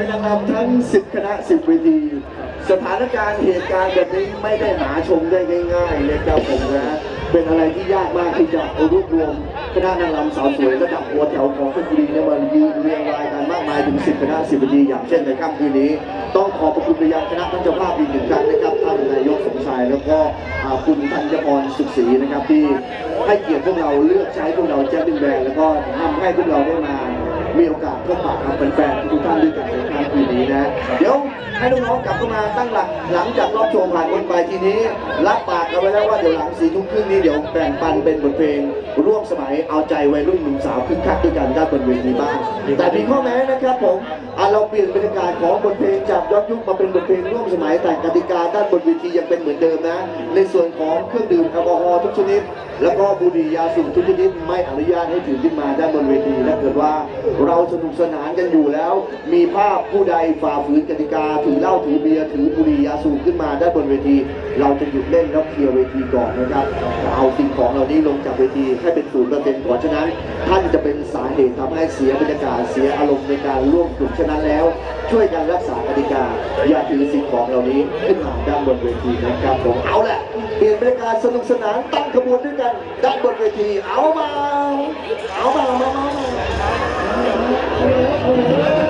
ของสาวยนางงามทั้ง 10 คณะ 10เวที สถานการณ์เหตุการณ์แบบนี้ไม่ได้หาชมได้ง่ายๆเลยครับผมนะ เป็นอะไรที่ยากมากที่จะเอารวบรวมคณะนางรำสาวสวยระดับหัวแถวของเพชรบุรีเนี่ยมายืนเรียงรายกันมากมายถึง 10 คณะ 10เวทีอย่างเช่นในค่ำคืนนี้ ต้องขอบพระคุณไปยังคณะท่านเจ้าภาพอีกหนึ่งครั้งนะครับท่านนายกสมชายแล้วก็คุณธัญพรสุขศรีนะครับที่ให้เกียรติพวกเราเลือกใช้พวกเราแจ้งดินแดงแล้วก็ทำให้พวกเราได้มา มีโอกาสพบปะกับแฟนๆทุกท่านด้วยกันในค่ำคืนนี้นะ เดี๋ยวให้น้องๆกลับเข้ามาตั้งหลักหลังจากรอบโชว์ผ่านพ้นไปทีนี้ รับปากกันไว้แล้วว่าเดี๋ยวหลังสี่ทุ่มครึ่งนี้เดี๋ยวแบ่งปันเป็นบทเพลง ร่วมสมัยเอาใจวัยรุ่นหนุ่มสาวคึกคักด้วยกันด้านบนเวทีบ้างแต่มีข้อแม้นะครับผมเราเปลี่ยนบรรยากาศของบทเพลงจากย้อนยุคมาเป็นบทเพลงร่วมสมัยแต่กติกาด้านบนเวทียังเป็นเหมือนเดิมนะ ในส่วนของเครื่องดื่มแอลกอฮอล์ทุกชนิด แล้วก็บุหรี่ยาสูบทุกชนิดไม่อนุญาตให้ถือขึ้นมาด้านบนเวทีถ้าเกิดว่า เราสนุกสนานกันอยู่แล้ว มีภาพผู้ใดฝ่าฝืนกติกาถือเหล้าถือเบียร์ถือบุหรี่ยาสูบขึ้นมาด้านบนเวที เราจะหยุดเล่นแล้วเคลียร์เวทีก่อนนะครับเอาสิ่งของเหล่านี้ลงจากเวทีให้เป็นศูนย์เปอร์เซ็นต์เพราะฉะนั้น ท่านจะเป็นสาเหตุทำให้เสียบรรยากาศเสียอารมณ์ในการร่วมกลุ่มฉะนั้นแล้ว ช่วยกันรักษากติกาอย่าถือสิ่งของเหล่านี้ขึ้นมาด้านบนเวทีนะครับผมเอาแหละเปลี่ยนบรรยากาศสนุกสนานตั้งขบวนด้วยกันด้านบนเวทีเอามาเอามามามา ส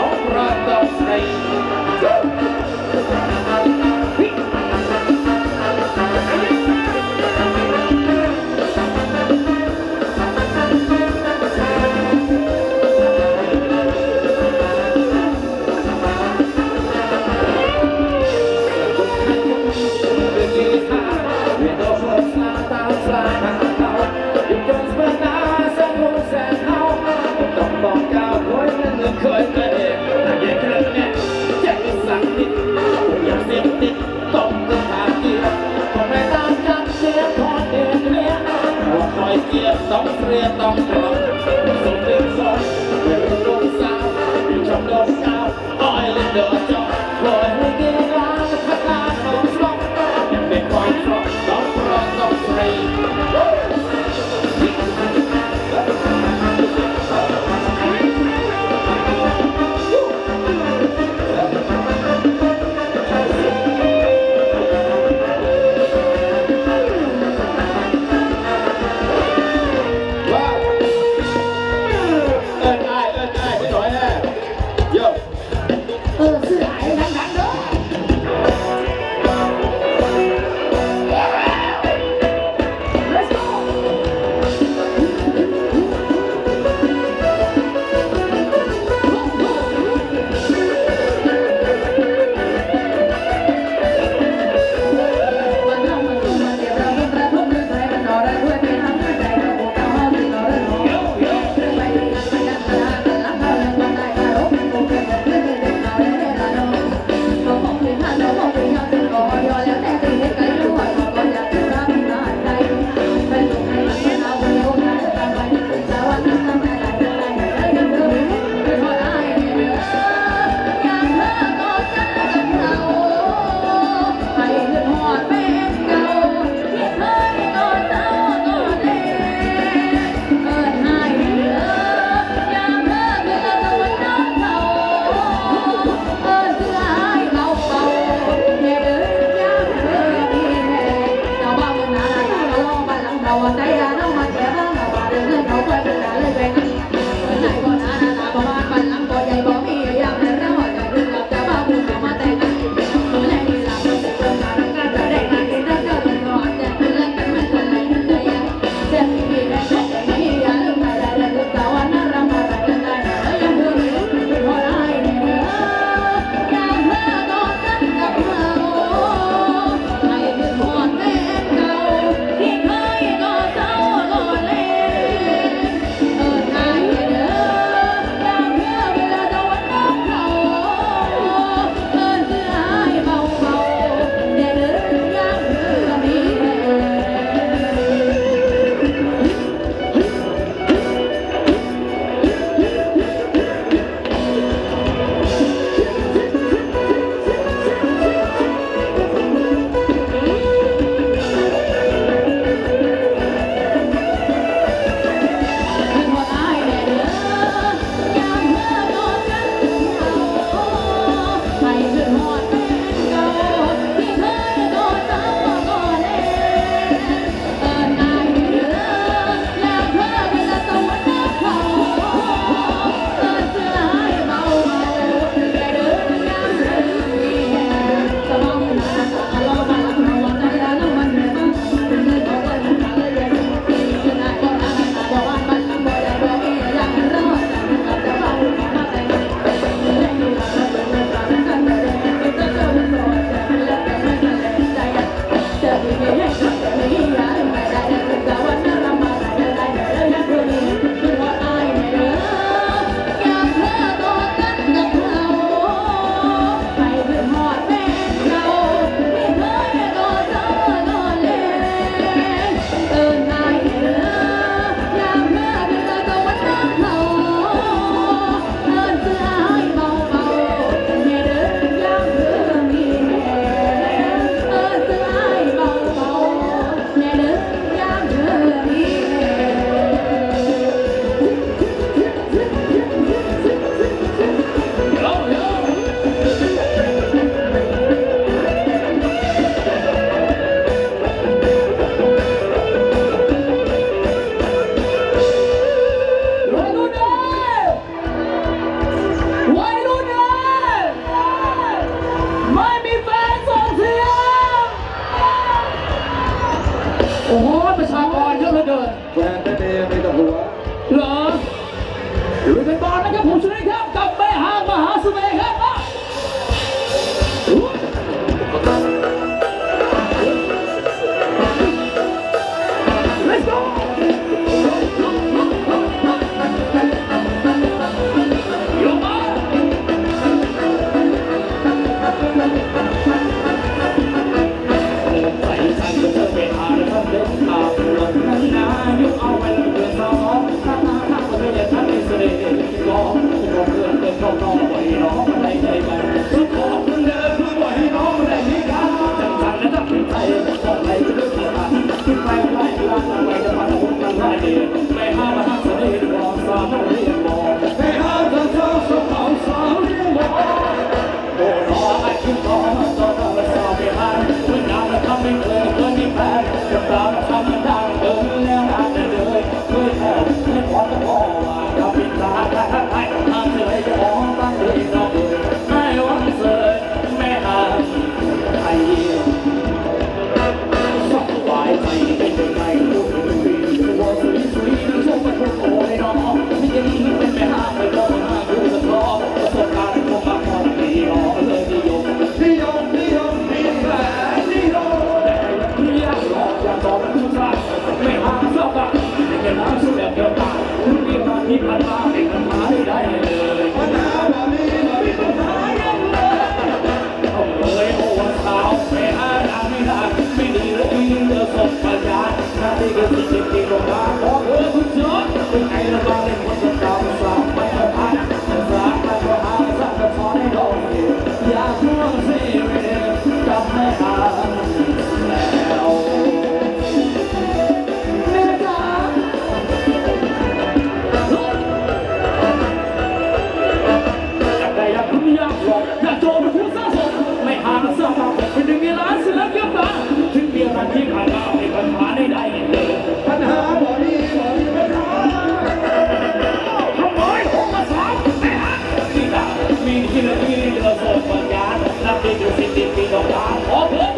Oh, subscribe cho kênh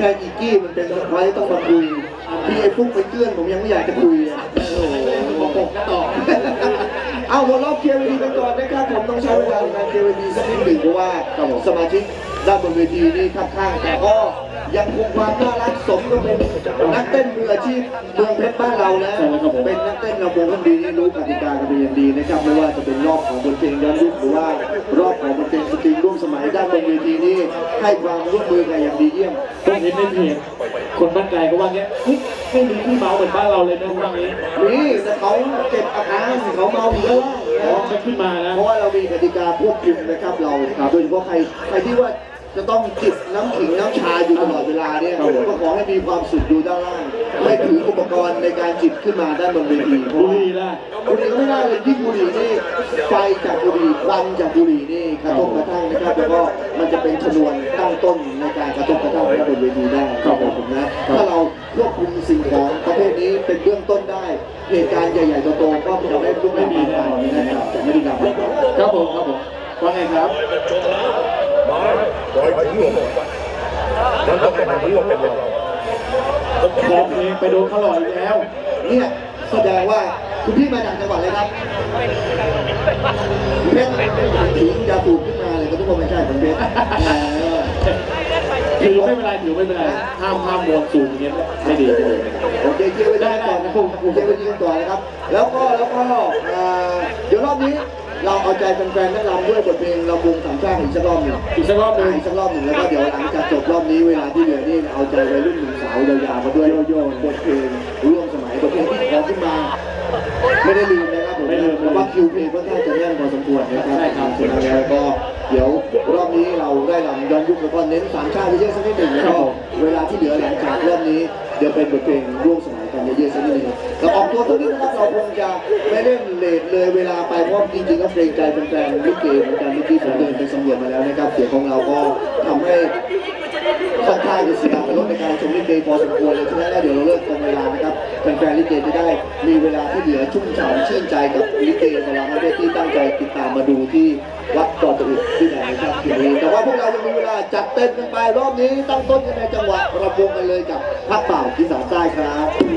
ค่อีกี้มันเป็นสไว้ต้องมาคุยพี่ไอ้ฟุกไปเกื้อนผมยังไม่อยากจะคุยเลยโอ้โหปกนะต่อเอาหัวรอบเคลียร์เวทีกันก่อนนะครับผมต้องใช้เวลาในการเคลียร์เวทีสักนิดหนึ่งเพราะว่าสมาชิกด้านบนเวทีนี่ค่อนข้างแต่ก็ยังคงความน่ารักสมกับเป็นนักเต้นมืออาชีพเมืองเพชรบ้านเรานะใช่แล้วครับผมเป็นนักเต้นระวงกันดีนี่รู้กติกากันเป็นอย่างดีนะครับไม่ว่าจะเป็นรอบของบทเพลงย้อนยุคหรือว่ารอบของบทเพลง สตรีมร่วมสมัยด้านบนเวทีนี่ให้ความร่วมมือกันอย่างดีเยี่ยมผมเห็นในเพจคนบ้านไกลเขาว่าเงี้ยเฮ้ยไม่มีที่เมาเหมือนบ้านเราเลยนะว่างี้นี่แต่เขาเก็บอาการเขาเมาอยู่แล้วอ๋อนะมันขึ้นมานะเพราะว่าเรามีกติกาควบคุมนะครับเราโดยเฉพาะใครใครที่ว่า จะต้องจิบน้ำขิงน้ำชาอยู่ตลอดเวลาเนี่ยก็ขอให้มีความสุขอยู่ด้านล่างไม่ถืออุปกรณ์ในการจิบขึ้นมาด้านบนเวทีเพบุราะว่ารีล่ะบุหรี่ก็ไม่ได้เลยยิ่งบุหรี่นี่ไฟจากบุหรี่ควันจากบุหรี่นี่กระทบกระทั่งนะครับแล้วก็มันจะเป็นชนวนตั้งต้นในการกระทบกระทั่งด้านบนเวทีได้ครับผมนะถ้าเราควบคุมสิ่งของประเภทนี้เป็นเบื้องต้นได้เหตุการณ์ใหญ่ๆโตๆก็จะไม่ลุกไม่มีนะครับจะไม่ได้ดับนะครับครับผมครับผมว่าไงครับ ปล่อยถึงหัวมันต้องเป็นหัวเป็นเราขอเพลงไปโดนเขาหลออีกแล้ว เนี่ยแสดงว่าคุณพี่มาจากจังหวัดอะไรครับเพชรถึงจะถูกขึ้นมาเลยก็ทุกคนไม่ใช่ผมเพชรถือไม่เป็นไรถือไม่เป็นไรห้ามห้ามมวลสูงอย่างเงี้ยไม่ดีไม่ดีโอเคเคลียร์ไว้ได้ก่อนนะผมเคลียร์ไว้ที่ก่อนนะครับ แล้วก็แล้วก็เดี๋ยวรอบนี้ เราเอาใจแฟนๆนักรำด้วยบทเพลงลำวงสามชาติอีกสักรอบหนึ่งอีกสักรอบหนึงอีกสักรอบหนึ่งแล้วก็เดี๋ยวหลังจากจบรอบนี้เวลาที่เหลือนี่เอาใจวัยรุ่นหนุ่มสาวยาวๆมาด้วยโยนบทเพลงร่วมสมัยบทเพลงที่ขอขึ้นมา ไม่ได้ลืมนะครับผมเพราะว่าคิวเพลงก็น่าจะแน่นพอสมควรนะครับใช่ครับฉะนั้นแล้วก็เดี๋ยวรอบนี้เราได้ลำย้อนยุคแล้วก็เน้นสามชาติเยอะๆสักนิดหนึ่งแล้วก็เวลาที่เหลือหลังจากรอบนี้เดี๋ยวเป็นบทเพลงร่วมสมัย กันเยอะๆสักนิดหนึ่งเราออกตัวตรงนี้นะครับเราคงจะไม่เล่นเลทเลยเวลาไปเพราะจริงๆก็เกรงใจแฟนๆลิเกเหมือนกันเมื่อกี้ผมเดินไปสำรวจมาแล้วนะครับเสียงของเราก็ทำให้ค่อนข้างจะเสียงลดในการชมลิเกพอสมควรเลยฉะนั้นแล้วเดี๋ยวเราเลิกตรงเวลานะครับแฟนๆลิเกจะได้มีเวลาที่เหลือชุ่มฉ่ำชื่นใจกับลิเกของเราประเภทที่ตั้งใจติดตามมาดูที่วัดดอนตะอุดที่ไหนนะครับทีนี้แต่ว่าพวกเรายังมีเวลาจัดเต็มกันไปรอบนี้ตั้งต้นกันในจังหวะระบวงกันเลยกับพักเป่าที่สานใต้ครับ